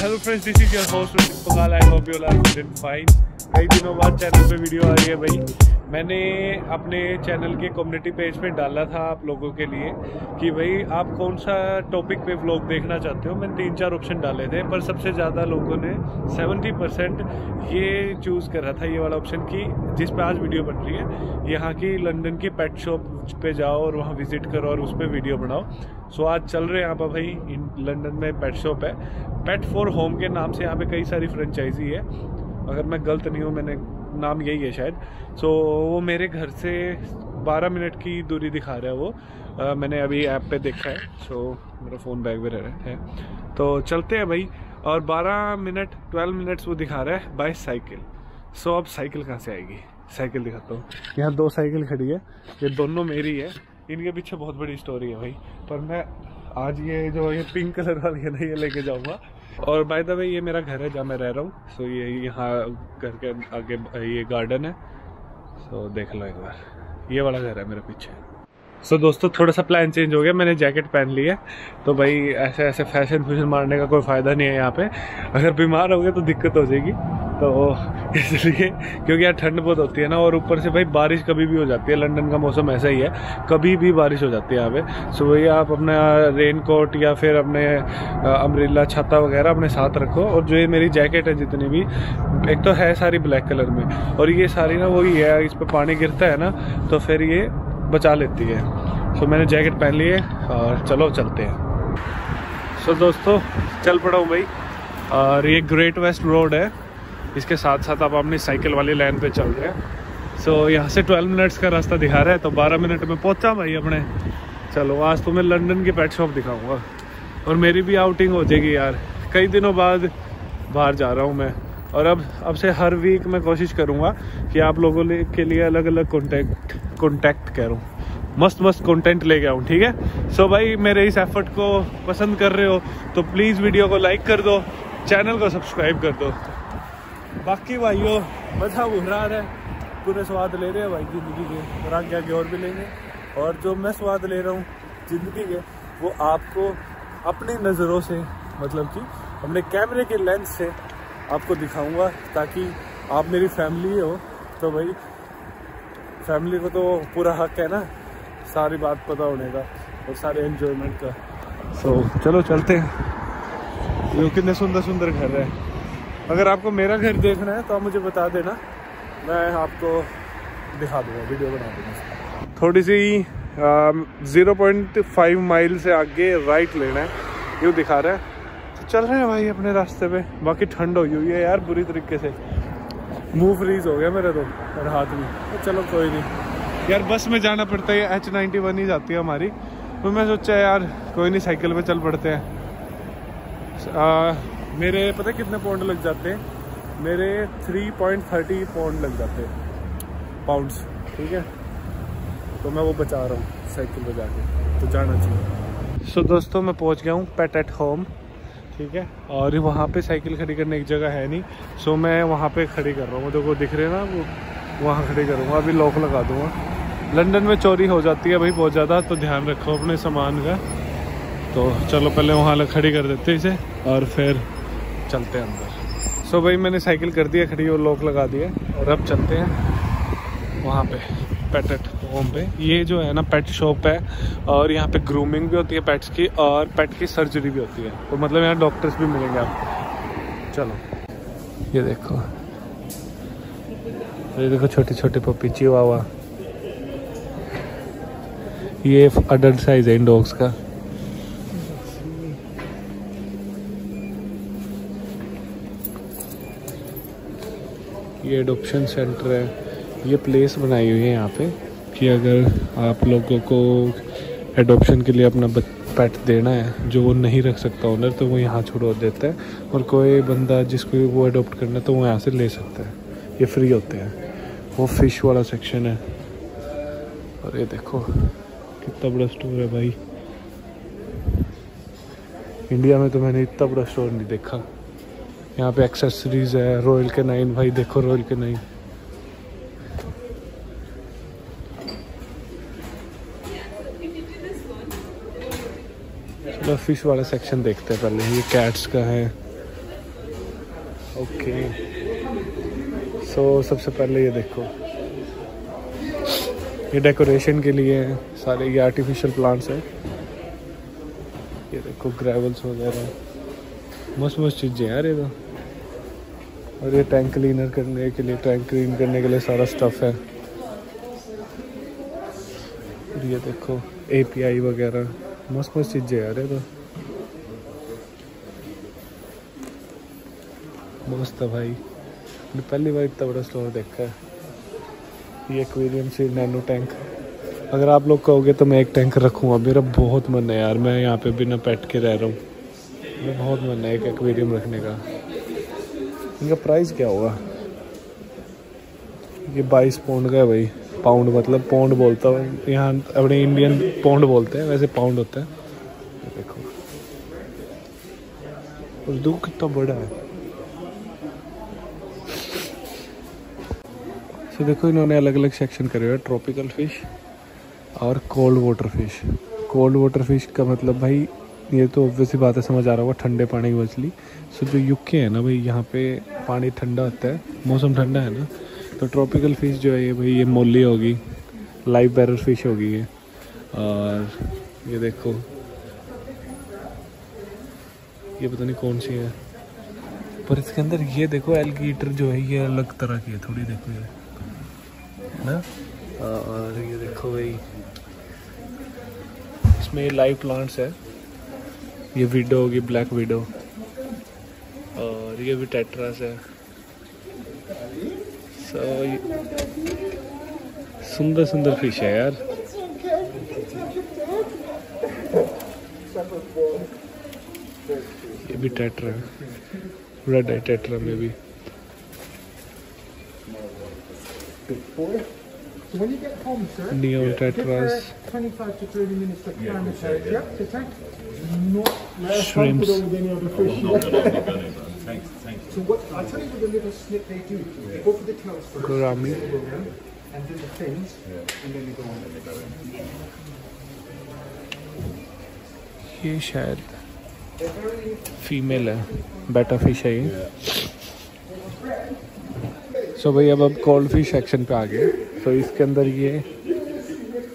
hello friends, this is your host Rushik Pagal. I hope you all are doing fine. कई दिनों बाद channel पे video आ रही है भाई। मैंने अपने चैनल के कम्युनिटी पेज पे डाला था आप लोगों के लिए कि भाई, आप कौन सा टॉपिक पे व्लॉग देखना चाहते हो? मैंने तीन चार ऑप्शन डाले थे, पर सबसे ज़्यादा लोगों ने 70 परसेंट ये चूज़ करा था, ये वाला ऑप्शन कि जिस पे आज वीडियो बन रही है, यहाँ की लंदन की पेट शॉप पे जाओ और वहाँ विज़िट करो और उस पर वीडियो बनाओ। सो आज चल रहे हैं यहाँ पर भाई लंदन में पेट शॉप है। पेट फॉर होम के नाम से यहाँ पे कई सारी फ्रेंचाइजी है। अगर मैं गलत नहीं हूँ मैंने नाम यही है शायद। सो वो मेरे घर से 12 मिनट की दूरी दिखा रहा है वो। आ, मैंने अभी ऐप पे देखा है। सो मेरा फ़ोन बैग में रह रहा है। तो चलते हैं भाई। और 12 मिनट 12 मिनट्स वो दिखा रहा है बाय साइकिल सो अब साइकिल कहाँ से आएगी? साइकिल दिखाता हूँ। यहाँ दो साइकिल खड़ी है। ये दोनों मेरी है। इनके पीछे बहुत बड़ी स्टोरी है भाई। पर मैं आज ये जो ये पिंक कलर वाली है ना ये लेके जाऊँगा। और बाय द वे ये मेरा घर है जहाँ मैं रह रहा हूँ। सो ये यहाँ घर के आगे ये गार्डन है। सो देख लो एक बार। ये वाला घर है मेरे पीछे। सो so, दोस्तों थोड़ा सा प्लान चेंज हो गया। मैंने जैकेट पहन ली है। तो भाई ऐसे ऐसे फ़ैशन फूशन मारने का कोई फ़ायदा नहीं है यहाँ पे। अगर बीमार हो गए तो दिक्कत हो जाएगी। तो इसलिए, क्योंकि यार ठंड बहुत होती है ना, और ऊपर से भाई बारिश कभी भी हो जाती है। लंदन का मौसम ऐसा ही है, कभी भी बारिश हो जाती है यहाँ पे। सो भैया आप अपना रेन कोट या फिर अपने अम्ब्रेला छाता वगैरह अपने साथ रखो, और जो ये मेरी जैकेट है जितनी भी, एक तो है सारी ब्लैक कलर में, और ये सारी ना वही है, इस पर पानी गिरता है ना तो फिर ये बचा लेती है। सो मैंने जैकेट पहन ली है, और चलो चलते हैं। सो दोस्तों, चल पड़ा हूँ भाई, और ये ग्रेट वेस्ट रोड है। इसके साथ साथ आप अपनी साइकिल वाली लाइन पे चल रहे हैं सो यहाँ से 12 मिनट्स का रास्ता दिखा रहा है तो 12 मिनट में पहुँचा भाई अपने। चलो, आज तो मैं लंदन की पेट शॉप दिखाऊँगा। और मेरी भी आउटिंग हो जाएगी यार। कई दिनों बाद बाहर जा रहा हूँ मैं। और अब अब से हर वीक मैं कोशिश करूँगा कि आप लोगों के लिए अलग अलग कॉन्टैक्ट कॉन्टैक्ट करूँ। मस्त मस्त कंटेंट लेके आऊँ, ठीक है? सो so, भाई, मेरे इस एफर्ट को पसंद कर रहे हो तो प्लीज़ वीडियो को लाइक कर दो चैनल को सब्सक्राइब कर दो। बाकी भाइयों मज़ा रहा है। पूरे स्वाद ले रहे हैं भाई ज़िंदगी के। और आगे आगे और भी लेंगे। और जो मैं स्वाद ले रहा हूँ ज़िंदगी के वो आपको अपनी नज़रों से मतलब कि अपने कैमरे के लेंस से आपको दिखाऊँगा ताकि आप मेरी फैमिली हो। तो भाई फैमिली को तो पूरा हक है ना सारी बात पता होने का और सारे एंजॉयमेंट का। सो so, चलो चलते हैं। ये कितने सुंदर सुंदर घर है। अगर आपको मेरा घर देखना है तो आप मुझे बता देना। मैं आपको दिखा दूँगा, वीडियो बना दूँगा। थोड़ी सी ज़ीरो पॉइंट फाइव माइल से आगे राइट लेना है। यूँ दिखा रहा है। तो चल रहे हैं भाई अपने रास्ते पे। बाकी ठंड हो हुई है यार बुरी तरीके से। मुँह फ्रीज हो गया मेरे तो और हाथ में तो चलो कोई नहीं। यार बस में जाना पड़ता है एच नाइन्टी वन ही जाती है हमारी। तो मैं सोचा यार, कोई नहीं साइकिल पे चल पड़ते हैं। मेरे पता कितने पाउंड लग जाते हैं? मेरे थ्री पॉइंट थर्टी पाउंड लग जाते हैं पाउंड्स ठीक है? तो मैं वो बचा रहा हूँ साइकिल पे जाके। तो जाना चाहिए। सो so, दोस्तों मैं पहुँच गया हूँ पेट एट होम ठीक है? और वहाँ पे साइकिल खड़ी करने की जगह है नहीं। सो so, मैं वहाँ पे खड़ी कर रहा हूँ। देखो दिख रहे ना वो वहाँ खड़ी करूँगा। अभी लॉक लगा दूँगा। लंदन में चोरी हो जाती है भाई बहुत ज़्यादा तो ध्यान रखो अपने सामान का। तो चलो पहले वहाँ खड़ी कर देते इसे। और फिर चलते हैं अंदर। सो so, भाई, मैंने साइकिल कर दिया, खड़ी और लॉक लगा दिया। और अब चलते हैं वहाँ पे पेट होम पे। ये जो है ना पेट शॉप है, और यहाँ पे ग्रूमिंग भी होती है पेट्स की, और पेट की सर्जरी भी होती है। तो मतलब यहाँ डॉक्टर्स भी मिलेंगे आपको। चलो, ये देखो। ये देखो छोटे छोटे पपी चिवावा ये अडल्ट साइज़ है इन डॉग्स का। ये एडोप्शन सेंटर है। ये प्लेस बनाई हुई है यहाँ पे कि अगर आप लोगों को एडोप्शन के लिए अपना पेट देना है, जो वो नहीं रख सकता ओनर तो वो यहाँ छोड़ देता है। और कोई बंदा जिसको वो अडोप्ट करना है तो वो यहाँ से ले सकता है। ये फ्री होते हैं। वो फ़िश वाला सेक्शन है। और ये देखो, कितना बड़ा स्टोर है भाई। इंडिया में तो मैंने इतना बड़ा स्टोर नहीं देखा। यहाँ पे एक्सेसरीज है रॉयल के नाइन भाई देखो रॉयल के नाइन चलो फ़िश वाला सेक्शन देखते हैं पहले। ये कैट्स का है। ओके सो सबसे पहले ये देखो। ये डेकोरेशन के लिए है सारे ये आर्टिफिशियल प्लांट्स हैं। ये देखो ग्रेवल्स वगैरह। मस्त मस्त चीज़ें यार ये तो। और ये टैंक क्लीनर करने के लिए टैंक क्लीन करने के लिए सारा स्टफ़ है। और ये देखो एपीआई वगैरह। मस्त मस्त चीज़ें यार तो। मस्त है भाई। मैंने पहली बार इतना बड़ा स्टोर देखा है। ये एक्वेरियम से नैनो टैंक अगर आप लोग कहोगे तो मैं एक टैंक रखूँगा। मेरा बहुत मन है यार। मैं यहाँ पे बिना पैट के रह रहा हूँ। मेरा बहुत मन है एक एक्वेरियम रखने का। इनका प्राइस क्या होगा? ये बाईस पाउंड का है भाई। पाउंड मतलब पाउंड बोलता हूँ। यहाँ अपने इंडियन पाउंड बोलते हैं, वैसे पाउंड होता है। देखो। और दूध कितना बड़ा है। तो देखो इन्होंने अलग अलग सेक्शन करे हुए हैं ट्रॉपिकल फ़िश और cold water fish cold water fish का मतलब भाई ये तो ऑब्वियसली बात है, समझ आ रहा होगा, ठंडे पानी की मछली। सो जो यूके है ना भाई, यहाँ पे पानी ठंडा होता है, मौसम ठंडा है ना तो ट्रॉपिकल फ़िश जो है ये भाई, ये मोली होगी लाइव बैरर फ़िश होगी ये। और ये देखो, ये पता नहीं कौन सी है। पर इसके अंदर ये देखो एलगीटर जो है, ये अलग तरह की है, थोड़ी देखो ये ना? और ये देखो भाई, इसमें लाइव प्लांट्स है। ये विडो होगी ब्लैक विडो और ये भी टेट्रास है सो सुंदर सुंदर फ़िश है यार ये भी टेट्रा रेड है टेट्रा में भी So when you get home, sir, Neon give her tetras. 25 to 30 minutes to acclimatise. Yeah. Not let her Shrimps. So what I'll tell you what the little snip they do. They go for the tails first, Gourami. and then the fins, and then they go on. ये शायद female है बेटा fish है ये सो भाई अब अब gold fish section पे आ गए तो इसके अंदर ये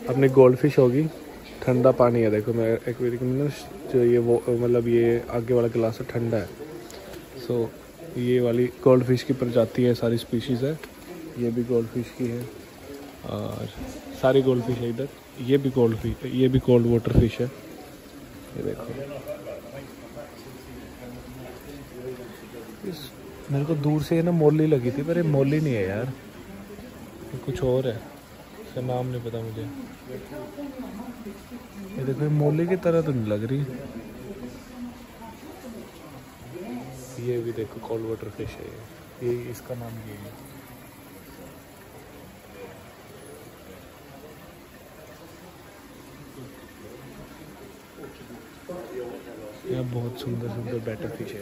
अपनी गोल्ड फ़िश होगी ठंडा पानी है देखो मैं ना जो ये वो मतलब ये आगे वाला गिलास है ठंडा है। सो so, ये वाली गोल्ड फ़िश की प्रजाति है सारी स्पीशीज़ है। ये भी गोल्ड फ़िश की है। और सारी गोल्ड फ़िश है इधर। ये भी गोल्ड फ़िश ये भी कोल्ड वाटर फ़िश है। ये देखो। इस मेरे को दूर से ना मोली लगी थी पर ये मोली नहीं है यार। कुछ और है। इसका नाम नहीं पता मुझे। ये देखो मोली की तरह तो नहीं लग रही। ये भी देखो कोल्ड वाटर फ़िश है ये। ये इसका नाम ये है। यहाँ बहुत सुंदर सुंदर बैटर फ़िश है।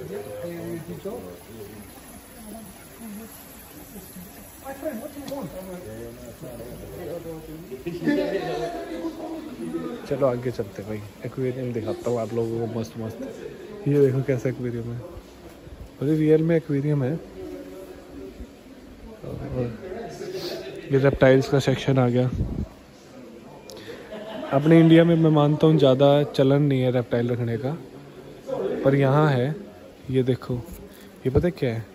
चलो आगे चलते भाई। एक्वेरियम दिखाता हूँ आप लोगों को मस्त मस्त। ये देखो कैसा एक्वेरियम है। अरे रियल में एक्वेरियम है। ये रेप्टाइल्स का सेक्शन आ गया। अपने इंडिया में मैं मानता हूँ ज़्यादा चलन नहीं है रेप्टाइल रखने का। पर यहाँ है, ये देखो। ये पता क्या है?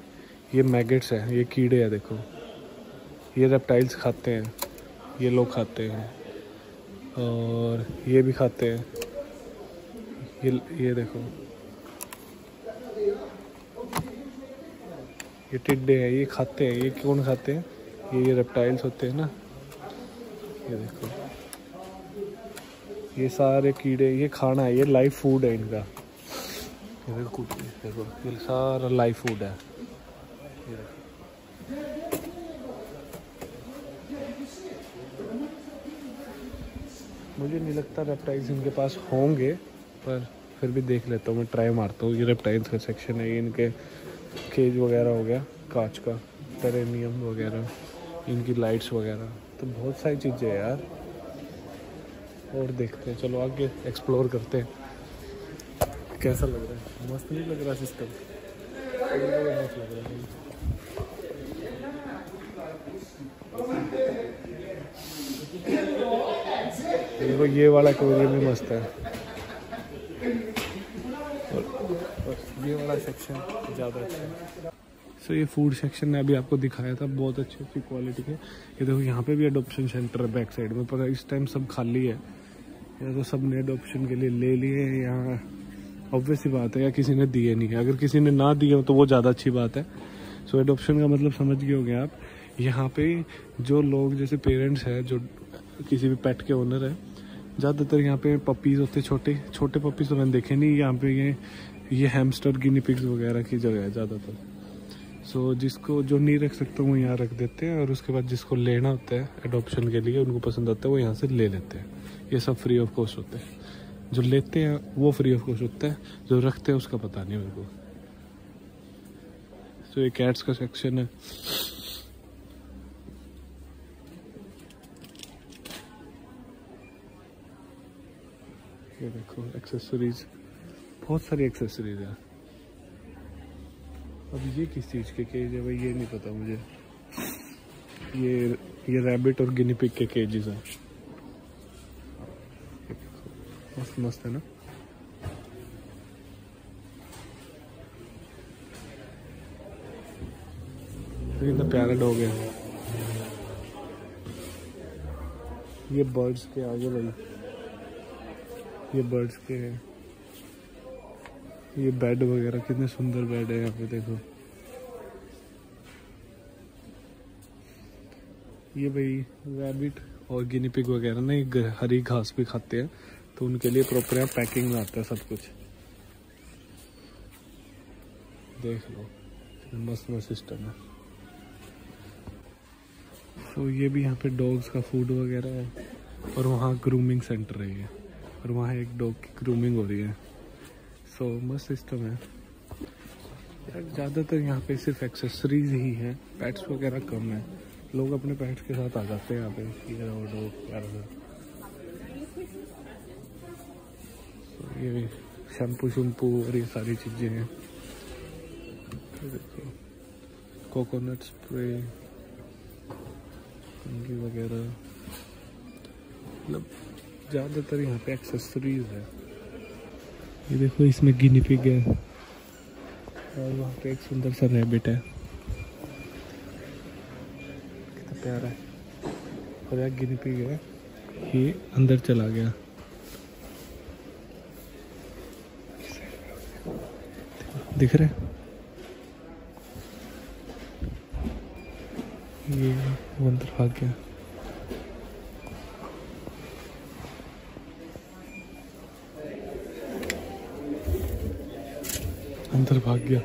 ये मैगेट्स है, ये कीड़े हैं, देखो। ये रेप्टाइल्स खाते हैं, ये लोग खाते हैं, और ये भी खाते हैं, ये ये देखो। ये टिड्डे हैं, ये खाते हैं, ये कौन खाते हैं? ये ये रेप्टाइल्स होते हैं ना। ये देखो। ये सारे कीड़े, ये खाना है, ये लाइव फ़ूड है इनका। ये देखो देखो, ये सारा लाइव फ़ूड है। ये देखो। मुझे नहीं लगता रेप्टाइल्स इनके पास होंगे, पर फिर भी देख लेता हूँ, मैं ट्राई मारता हूँ। ये रेप्टाइल्स का सेक्शन है, ये इनके केज वगैरह हो गया, कांच का टेरेनियम वगैरह, इनकी लाइट्स वगैरह। तो बहुत सारी चीज़ें हैं यार। और देखते हैं, चलो आगे एक्सप्लोर करते हैं। कैसा लग रहा है? मस्त नहीं लग रहा सिस्टम देखो ये वाला एक्वेरियम भी मस्त है। और ये वाला सेक्शन ज़्यादा अच्छा है। सो ये फ़ूड सेक्शन ने अभी आपको दिखाया था बहुत अच्छी अच्छी क्वालिटी के। ये देखो यहाँ पे भी अडोप्शन सेंटर है बैक साइड में। पर इस टाइम सब खाली है। या तो सबने अडोप्शन के लिए ले लिए हैं यहाँ। ऑब्वियस ही बात है या किसी ने दिए नहीं है। अगर किसी ने ना दिए हो तो वो ज़्यादा अच्छी बात है। सो so, एडोप्शन का मतलब समझ गए होंगे आप। यहाँ पे जो लोग जैसे पेरेंट्स हैं जो किसी भी पेट के ओनर है ज़्यादातर यहाँ पे पपीज़ होते छोटे छोटे पपीज़ तो मैंने देखे नहीं यहाँ पे ये ये हैमस्टर गिनी पिग्स वगैरह की जगह है ज़्यादातर। सो so, जिसको जो नहीं रख सकते वो यहाँ रख देते हैं और उसके बाद जिसको लेना होता है अडोप्शन के लिए उनको पसंद आता है वो यहाँ से ले लेते हैं। ये सब फ्री ऑफ़ कॉस्ट होते हैं। जो लेते हैं वो फ्री ऑफ़ कॉस्ट होता है जो रखते हैं उसका पता नहीं मेरे को तो ये कैट्स का सेक्शन है। ये देखो एक्सेसरीज बहुत सारी एक्सेसरीज है। अब ये किस चीज़ के केज है भाई, ये नहीं पता मुझे। ये ये रैबिट और गिनी पिग के केजेस हैं। मस्त मस्त है ना? कितना प्यारा डॉग है। ये बर्ड्स के आगे भाई। ये बर्ड्स के हैं। ये बेड वगैरह, कितने सुंदर बेड है यहाँ पे, देखो। ये भाई रैबिट और गिनी पिग वगैरह ना हरी घास भी खाते हैं तो उनके लिए प्रॉपर यहाँ पैकिंग में आता है सब कुछ। देख लो मस्त मस्त सिस्टम है। तो ये भी यहाँ पे डॉग्स का फ़ूड वगैरह है, और वहाँ ग्रूमिंग सेंटर है ये। और वहाँ एक डॉग की ग्रूमिंग हो रही है। सो मस्त सिस्टम है। यार ज़्यादातर यहाँ पे सिर्फ़ एक्सेसरीज ही हैं। पैट्स वगैरह कम है। लोग अपने पेट्स के साथ आ जाते हैं यहाँ पे ये वो डॉग सा So, ये शैम्पू शैम्पू और ये सारी चीज़ें हैं। कोकोनट स्प्रे वगैरह। मतलब ज़्यादातर यहाँ पे एक्सेसरीज है। ये देखो, इसमें गिनी पिग है और वहाँ पे एक सुंदर सा रैबिट है। कितना प्यारा है। और एक गिनी पिग है। ये अंदर चला गया। दिख रहे ये अंदर भाग गया अंदर भाग गया।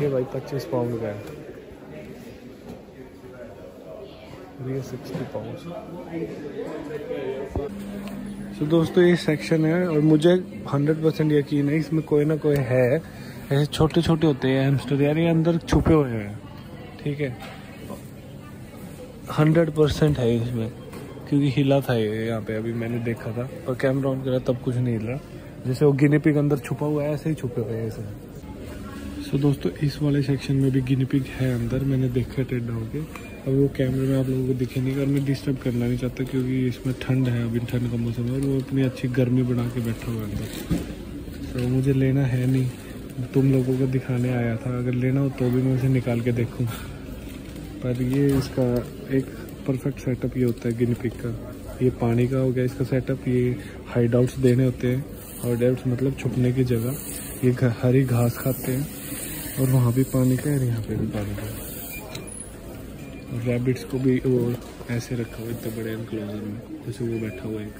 ये भाई पच्चीस पाउंड का है। ये सिक्सटी पाउंड तो दोस्तों, ये सेक्शन है और मुझे हंड्रेड परसेंट यकीन है, इसमें कोई ना कोई है। ऐसे छोटे छोटे होते हैं हैमस्टर यार, ये अंदर छुपे हुए हैं। ठीक है? हंड्रेड परसेंट है इसमें, क्योंकि हिला था ये यहाँ पे, अभी मैंने देखा था, पर कैमरा ऑन करा, तब कुछ नहीं हिला। जैसे वो गिनी पिग अंदर छुपा हुआ है, ऐसे ही छुपे हुए ऐसे। सो दोस्तों, इस वाले सेक्शन में भी गिनी पिग है अंदर, मैंने देखा टेढ़ा होके। अब वो कैमरे में आप लोगों को दिखे नहीं और मैं डिस्टर्ब करना नहीं चाहता, क्योंकि इसमें ठंड है अभी ठंड का मौसम है, और वो अपनी अच्छी गर्मी बना के बैठा हुआ अंदर। तो मुझे लेना है नहीं। तुम लोगों को दिखाने आया था, अगर लेना हो तो भी मैं उसे निकाल के देखूँ पर ये इसका एक परफेक्ट सेटअप ये होता है गिनी पिग का। ये पानी का हो गया इसका सेटअप ये हाइड आउट्स देने होते हैं। हाइड आउट्स मतलब छुपने की जगह। ये हरी घास खाते हैं। और वहाँ भी पानी का है, यहाँ पे भी पानी का रैबिट्स को भी वो ऐसे रखा हुआ इतने बड़े एनक्लोजर में, जैसे वो बैठा हुआ एक।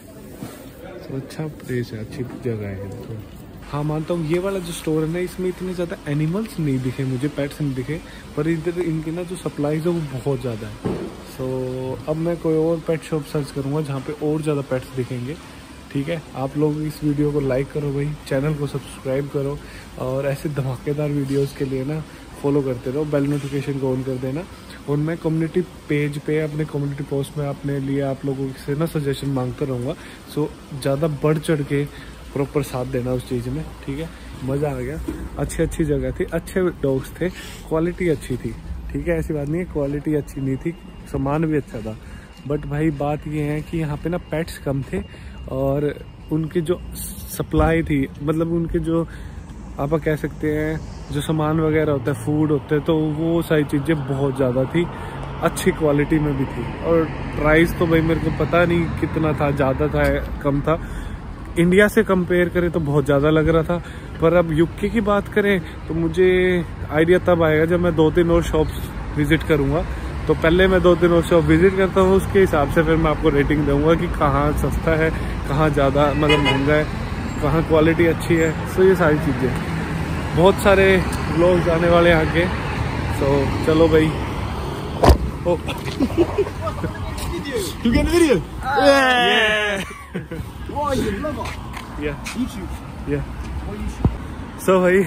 तो अच्छा प्लेस है, अच्छी जगह है तो। हाँ मानता हूँ, ये वाला जो स्टोर है ना, इसमें इतने ज़्यादा एनिमल्स नहीं दिखे, मुझे पेट्स नहीं दिखे। पर इधर इनकी ना जो सप्लाईज है, वो बहुत ज़्यादा है। सो so, अब मैं कोई और पेट शॉप सर्च करूँगा जहाँ पे और ज़्यादा पेट्स दिखेंगे। ठीक है? आप लोग इस वीडियो को लाइक करो भाई चैनल को सब्सक्राइब करो और ऐसे धमाकेदार वीडियोस के लिए ना फॉलो करते रहो बेल नोटिफिकेशन को ऑन कर देना। और मैं कम्युनिटी पेज पे अपने कम्युनिटी पोस्ट में अपने लिए आप लोगों से ना सजेशन माँगता रहूँगा। सो ज़्यादा बढ़ चढ़ के प्रॉपर साथ देना उस चीज़ में ठीक है? मज़ा आ गया। अच्छी अच्छी जगह थी अच्छे डॉग्स थे क्वालिटी अच्छी थी। ठीक है, ऐसी बात नहीं है क्वालिटी अच्छी नहीं थी, सामान भी अच्छा था। बट भाई, बात ये है कि यहाँ पे ना पेट्स कम थे और उनकी जो सप्लाई थी मतलब उनके जो आप कह सकते हैं, जो सामान वगैरह होता है फ़ूड होते हैं तो वो सारी चीज़ें बहुत ज़्यादा थी, अच्छी क्वालिटी में भी थी। और प्राइस तो भाई मेरे को पता नहीं कितना था, ज़्यादा था कम था। इंडिया से कंपेयर करें तो बहुत ज़्यादा लग रहा था। पर अब यूके की बात करें तो मुझे आइडिया तब आएगा जब मैं दो तीन और शॉप्स विज़िट करूँगा तो पहले मैं दो तीन और शॉप विज़िट करता हूँ उसके हिसाब से फिर मैं आपको रेटिंग दूँगा कि कहाँ सस्ता है कहाँ ज़्यादा मतलब महँगा है कहाँ क्वालिटी अच्छी है सो ये सारी चीज़ें बहुत सारे लोग आने वाले हैं आगे सो चलो भाई ओ You get a video? yeah. Oh, you vlogger. yeah. YouTube. या सो भाई,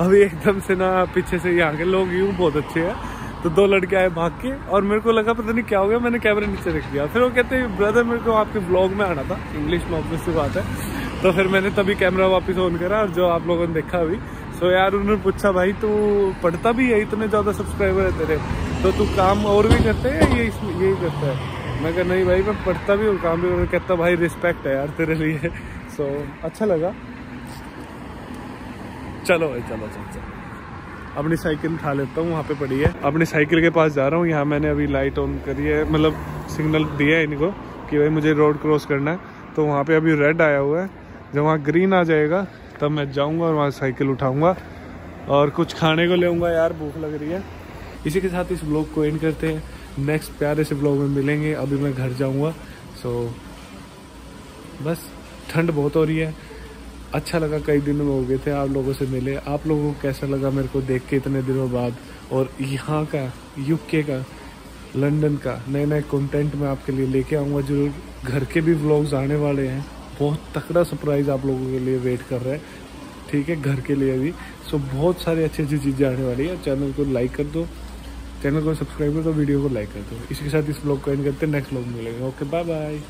अभी एकदम से ना पीछे से यहाँ के लोग यूँ बहुत अच्छे हैं। तो दो लड़के आए भाग के और मेरे को लगा पता नहीं क्या हो गया, मैंने कैमरा नीचे रख दिया। फिर वो कहते हैं ब्रदर मेरे को आपके ब्लॉग में आना था। इंग्लिश में ऑब्वियसली बात है। तो फिर मैंने तभी कैमरा वापस ऑन करा और जो आप लोगों ने देखा अभी। सो यार, उन्होंने पूछा, भाई, तू पढ़ता भी है? इतने ज़्यादा सब्सक्राइबर है तेरे। तो तू काम और भी करते है या यही करता है? मैं कह, नहीं भाई, मैं पढ़ता भी हूँ, काम भी कहता, भाई रिस्पेक्ट है यार तेरे लिए। सो अच्छा लगा। चलो भाई चलो चलो चलो। अपनी साइकिल उठा लेता हूँ वहाँ पे पड़ी है। अपनी साइकिल के पास जा रहा हूँ यहाँ मैंने अभी लाइट ऑन करी है मतलब सिग्नल दिया है इनको कि भाई मुझे रोड क्रॉस करना है। तो वहाँ पे अभी रेड आया हुआ है। जब वहाँ ग्रीन आ जाएगा तब मैं जाऊँगा और वहाँ साइकिल उठाऊँगा। और कुछ खाने को ले यार भूख लग रही है। इसी के साथ इस ब्लॉग को एंड करते हैं। नेक्स्ट प्यारे से ब्लॉग में मिलेंगे। अभी मैं घर जाऊँगा सो बस ठंड बहुत हो रही है। अच्छा लगा कई दिन हो गए थे आप लोगों से मिले। आप लोगों को कैसा लगा मेरे को देख के इतने दिनों बाद? और यहाँ का यूके का लंदन का नए नए कंटेंट मैं आपके लिए लेके आऊँगा। ज़रूर घर के भी व्लॉग्स आने वाले हैं, बहुत तकड़ा सरप्राइज़ आप लोगों के लिए वेट कर रहे हैं। ठीक है, घर के लिए भी। सो बहुत सारी अच्छी अच्छी चीज़ें आने वाली है। चैनल को लाइक कर दो। चैनल को सब्सक्राइब कर दो वीडियो को लाइक कर दो। इसी के साथ इस ब्लॉग को एंड करते हैं। नेक्स्ट ब्लॉग मिलेगा। Okay bye bye